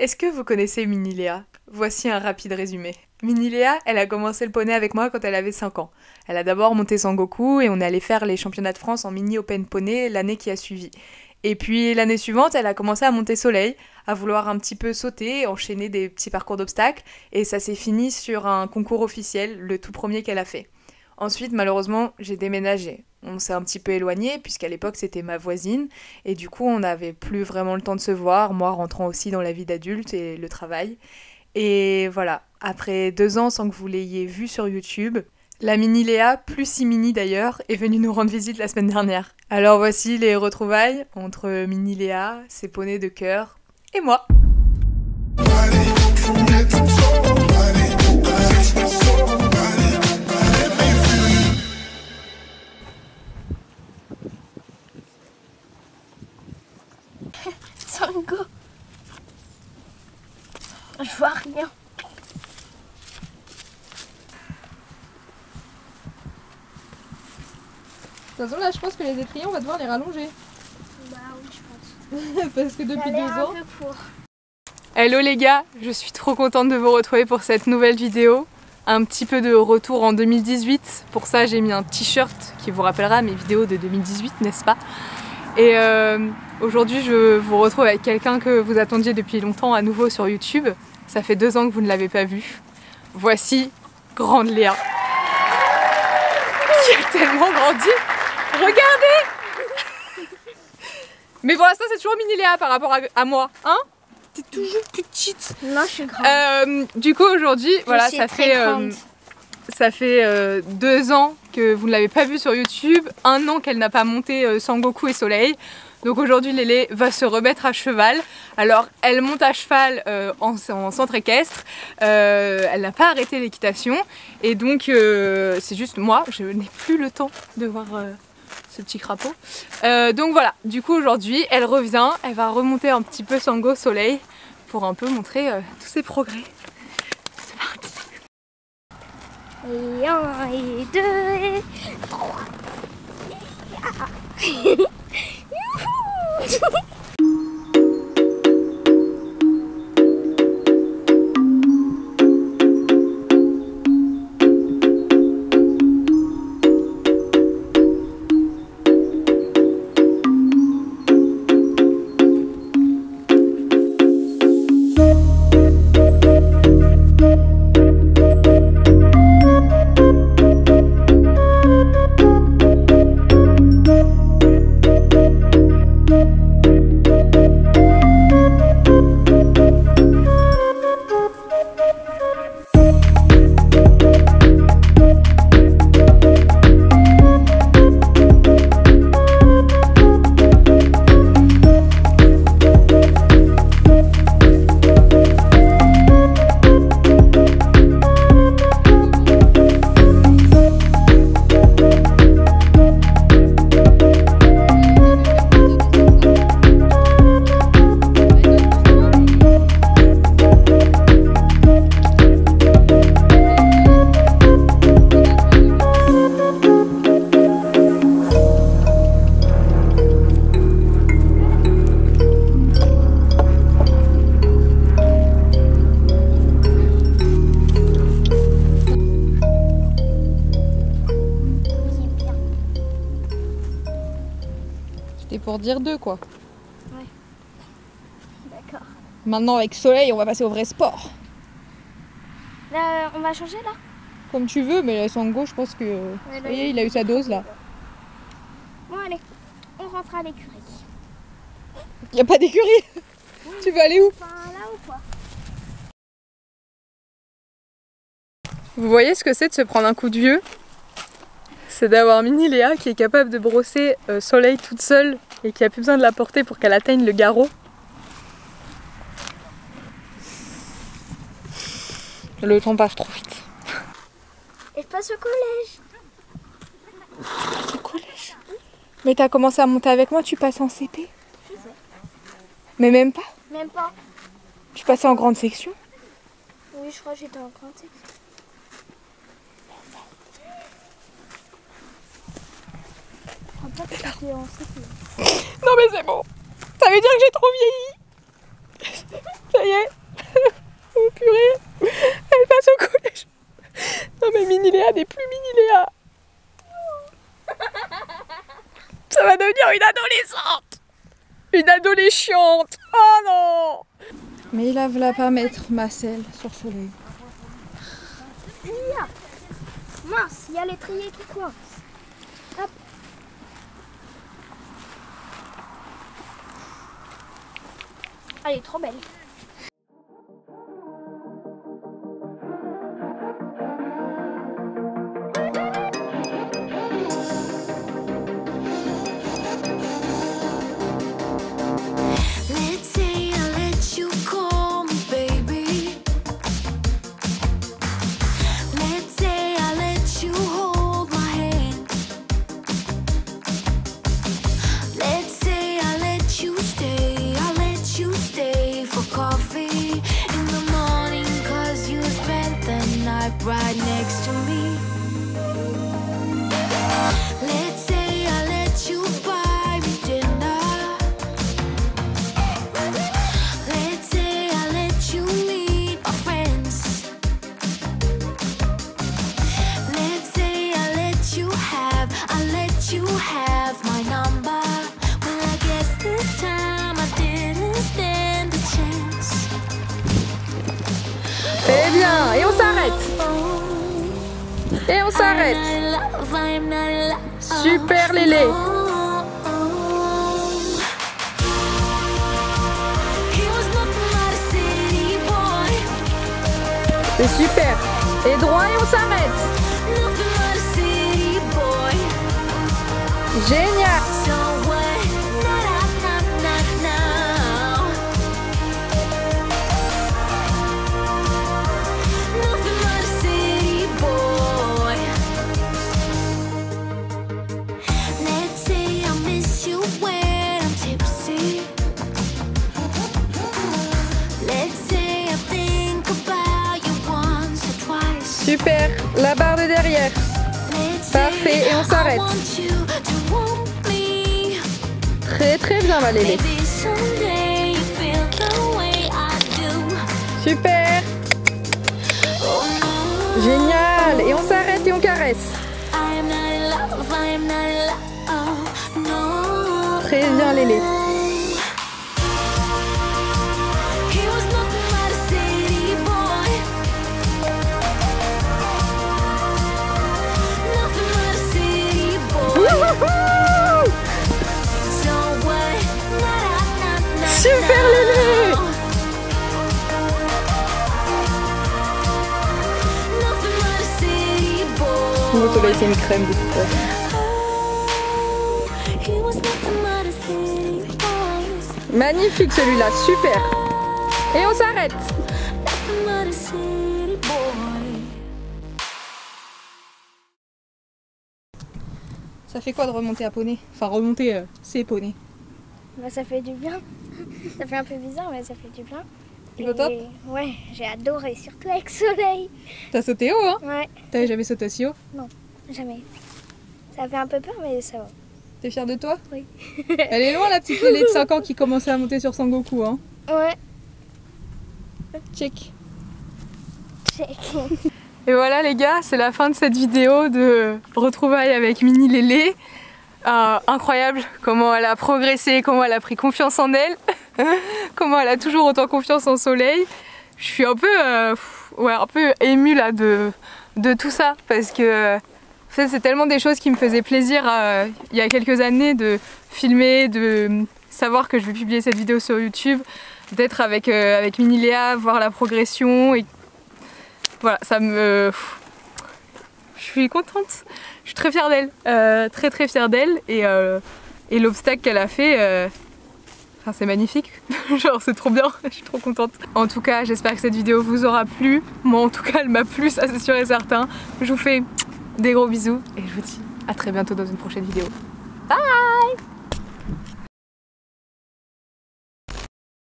Est-ce que vous connaissez Mini Léa? Voici un rapide résumé. Mini Léa, elle a commencé le poney avec moi quand elle avait 5 ans. Elle a d'abord monté Sangoku et on est allé faire les championnats de France en mini open poney l'année qui a suivi. Et puis l'année suivante, elle a commencé à monter Soleil, à vouloir un petit peu sauter, enchaîner des petits parcours d'obstacles, et ça s'est fini sur un concours officiel, le tout premier qu'elle a fait. Ensuite, malheureusement, j'ai déménagé. On s'est un petit peu éloigné, puisqu'à l'époque c'était ma voisine, et du coup on n'avait plus vraiment le temps de se voir, moi rentrant aussi dans la vie d'adulte et le travail. Et voilà, après deux ans sans que vous l'ayez vu sur YouTube, la mini Léa, plus si mini d'ailleurs, est venue nous rendre visite la semaine dernière. Alors voici les retrouvailles entre mini Léa, ses poneys de cœur et moi. Je vois rien. De toute façon, là, je pense que les étriers, on va devoir les rallonger. Bah oui, je pense. Parce que depuis deux ans. Hello les gars, je suis trop contente de vous retrouver pour cette nouvelle vidéo. Un petit peu de retour en 2018. Pour ça, j'ai mis un t-shirt qui vous rappellera mes vidéos de 2018, n'est-ce pas? Et euh, aujourd'hui, je vous retrouve avec quelqu'un que vous attendiez depuis longtemps à nouveau sur YouTube. Ça fait deux ans que vous ne l'avez pas vu. Voici Grande Léa. Qui a tellement grandi. Regardez Mais pour l'instant, c'est toujours mini Léa par rapport à, à moi, hein T'es toujours petite. Non, je suis grande. Euh, du coup aujourd'hui, voilà, suis ça fait, euh, ça fait euh, deux ans que vous ne l'avez pas vue sur YouTube, un an qu'elle n'a pas monté euh, Sangoku et Soleil. Donc aujourd'hui Lélé va se remettre à cheval. Alors elle monte à cheval euh, en, en centre équestre, Euh, elle n'a pas arrêté l'équitation et donc c'est juste moi, je n'ai plus le temps de voir ce petit crapaud. Donc voilà, du coup aujourd'hui elle revient, elle va remonter un petit peu Sango Soleil pour un peu montrer tous ses progrès. C'est parti Et un, et deux, et pour dire deux quoi. D'accord. Maintenant avec Soleil on va passer au vrai sport. Là, on va changer là? Comme tu veux, mais Sango je pense que... Ouais, est, il a eu sa dose là. Bon, allez, on rentre à l'écurie. Il n'y a pas d'écurie? Tu veux aller où? Enfin, là ou quoi? Vous voyez ce que c'est de se prendre un coup de vieux? C'est d'avoir Mini Léa qui est capable de brosser euh, Soleil toute seule et qui a plus besoin de la porter pour qu'elle atteigne le garrot. Le temps passe trop vite. Et je passe au collège. Au collège? Mais t'as commencé à monter avec moi, tu passes en CP Mais même pas? Même pas. Tu passais en grande section? Oui, je crois que j'étais en grande section. Non mais c'est bon. Ça veut dire que j'ai trop vieilli. Ça y est. Oh purée. Elle passe au collège. Non mais mini Léa n'est plus mini Léa. Ça va devenir une adolescente. Une adolescente. Oh non. Mais il va pas mettre ma selle sur soleil. Mince, il y a l'étrier qui coince. Elle est trop belle. Très bien, et on s'arrête. Et on s'arrête. Super Lélé. a city boy. C'est super. Et droit et on s'arrête twice. Super. La barre de derrière Parfait, et on s'arrête. Très très bien Valérie. Super Génial Et on s'arrête et on caresse. Très bien Lélé Mon soleil c'est une crème de toute façon. A. Magnifique celui-là, super Et on s'arrête a. Ça fait quoi de remonter à poney? Enfin remonter, euh, c'est poney. Bah, ça fait du bien. Ça fait un peu bizarre, mais ça fait du bien. Tu au top? Ouais, j'ai adoré, surtout avec soleil. T'as sauté haut hein? Ouais, T'avais jamais sauté aussi haut? Jamais. Ça fait un peu peur, mais ça va. T'es fière de toi? Oui. Elle est loin la petite Lélé de 5 ans qui commençait à monter sur Sangoku hein Ouais, Check check. Et voilà les gars, c'est la fin de cette vidéo de retrouvailles avec Mini Lélé. Euh, incroyable comment elle a progressé, comment elle a pris confiance en elle, comment elle a toujours autant confiance en Soleil. Je suis un peu, euh, ouais, un peu émue là de, de tout ça parce que c'est tellement des choses qui me faisaient plaisir euh, il y a quelques années de filmer, de savoir que je vais publier cette vidéo sur YouTube, d'être avec, euh, avec Mini Léa, voir la progression et voilà, ça me. Je suis contente. Je suis très fière d'elle. Euh, très très fière d'elle. Et, euh, et l'obstacle qu'elle a fait. Enfin, c'est magnifique. Genre, c'est trop bien. Je suis trop contente. En tout cas, j'espère que cette vidéo vous aura plu. Moi, en tout cas, elle m'a plu, ça c'est sûr et certain. Je vous fais des gros bisous. Et je vous dis à très bientôt dans une prochaine vidéo. Bye